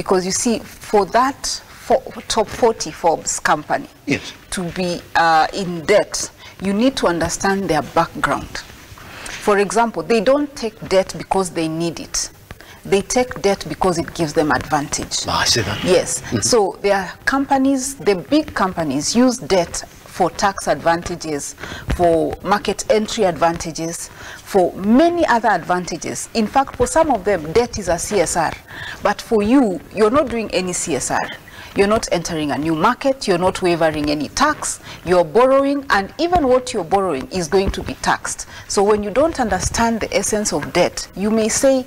Because you see, for that for, top 40 Forbes company Yes. to be uh, in debt, you need to understand their background. For example, they don't take debt because they need it. They take debt because it gives them advantage. Ah, I see that. Yes. So their companies, the big companies use debt for tax advantages, for market entry advantages, for many other advantages. In fact, for some of them, debt is a CSR. But for you, you're not doing any CSR. You're not entering a new market, you're not wavering any tax, you're borrowing, and even what you're borrowing is going to be taxed. So when you don't understand the essence of debt, you may say,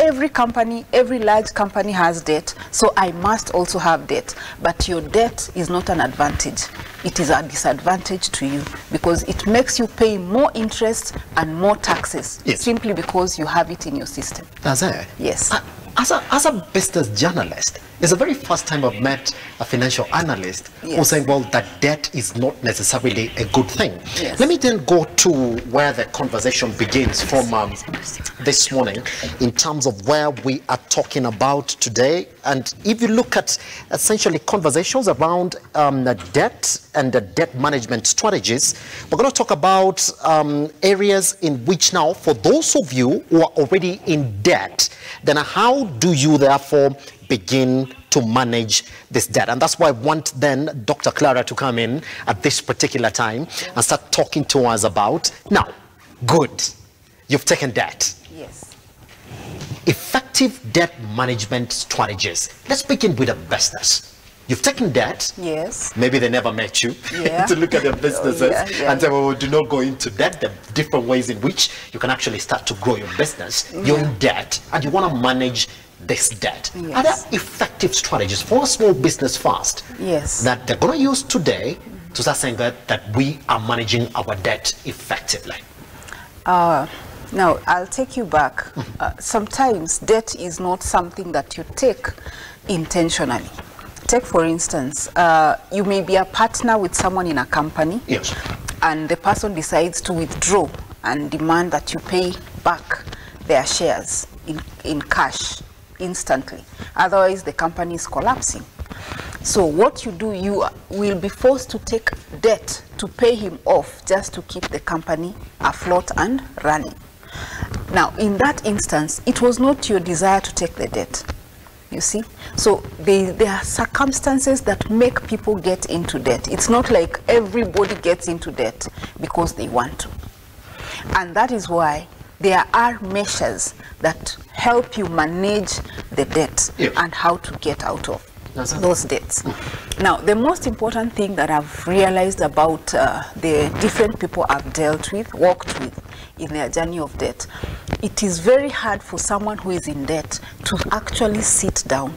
every company, every large company has debt, so I must also have debt. But your debt is not an advantage. It is a disadvantage to you because it makes you pay more interest and more taxes Yes. simply because you have it in your system. That's it. Yes. Uh, As a, as a business journalist, it's the very first time I've met a financial analyst who's saying, well, that debt is not necessarily a good thing. Yes. Let me then go to where the conversation begins from um, this morning in terms of where we are talking about today. And if you look at essentially conversations around um, the debt and the debt management strategies, we're going to talk about um, areas in which now, for those of you who are already in debt, then how do you therefore begin to manage this debt? And that's why I want then Dr. Clara to come in at this particular time and start talking to us about now, good, you've taken debt Yes. effective debt management strategies. Let's begin with a business. You've taken debt. Yes. Maybe they never met you Yeah. to look at their businesses yeah, yeah. and say, well, do not go into debt. the different ways in which you can actually start to grow your business. You're in debt and you want to manage this debt. Yes. Are there effective strategies for a small business first Yes. that they're going to use today to start saying that, that we are managing our debt effectively? Uh, now, I'll take you back. Uh, sometimes debt is not something that you take intentionally. Take, for instance, uh, you may be a partner with someone in a company, Yes. and the person decides to withdraw and demand that you pay back their shares in, in cash instantly. Otherwise, the company is collapsing. So what you do, you will be forced to take debt to pay him off just to keep the company afloat and running. Now, in that instance, it was not your desire to take the debt. You see? So they, there are circumstances that make people get into debt. It's not like everybody gets into debt because they want to. And that is why there are measures that help you manage the debt Yeah. and how to get out of. Those debts. Now, the most important thing that I've realized about uh, the different people I've dealt with, worked with in their journey of debt, it is very hard for someone who is in debt to actually sit down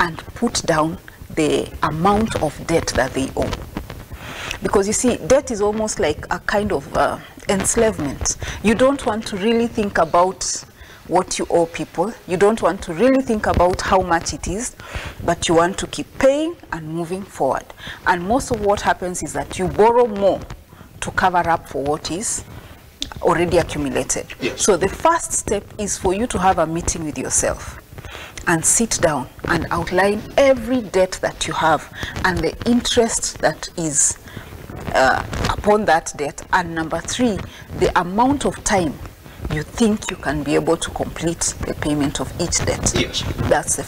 and put down the amount of debt that they owe. Because you see, debt is almost like a kind of uh, enslavement. You don't want to really think about what you owe people. You don't want to really think about how much it is, but you want to keep paying and moving forward. And most of what happens is that you borrow more to cover up for what is already accumulated. Yes. So the first step is for you to have a meeting with yourself and sit down and outline every debt that you have and the interest that is uh, upon that debt. And number three, the amount of time you think you can be able to complete the payment of each debt. Yes. That's the